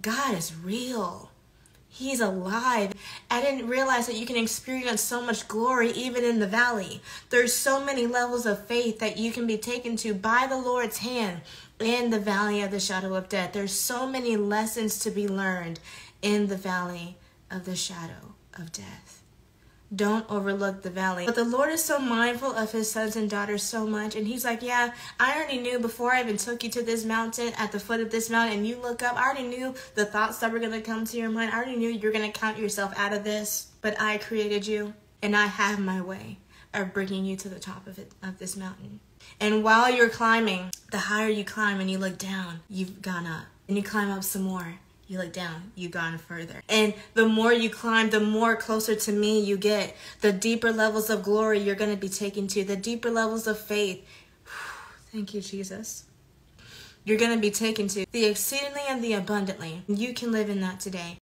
God is real. He's alive. I didn't realize that you can experience so much glory even in the valley. There's so many levels of faith that you can be taken to by the Lord's hand in the valley of the shadow of death. There's so many lessons to be learned in the valley of the shadow of death. Don't overlook the valley. But the Lord is so mindful of his sons and daughters so much. And he's like, Yeah, I already knew before I even took you to this mountain, at the foot of this mountain, and you look up, I already knew the thoughts that were going to come to your mind. I already knew you're going to count yourself out of this. But I created you, and I have my way of bringing you to the top of it of this mountain. And while you're climbing, the higher you climb and you look down, you've gone up. And you climb up some more you look down, you've gone further. And the more you climb, the more closer to me you get. The deeper levels of glory you're going to be taken to, the deeper levels of faith. Thank you, Jesus. You're going to be taken to the exceedingly and the abundantly. You can live in that today.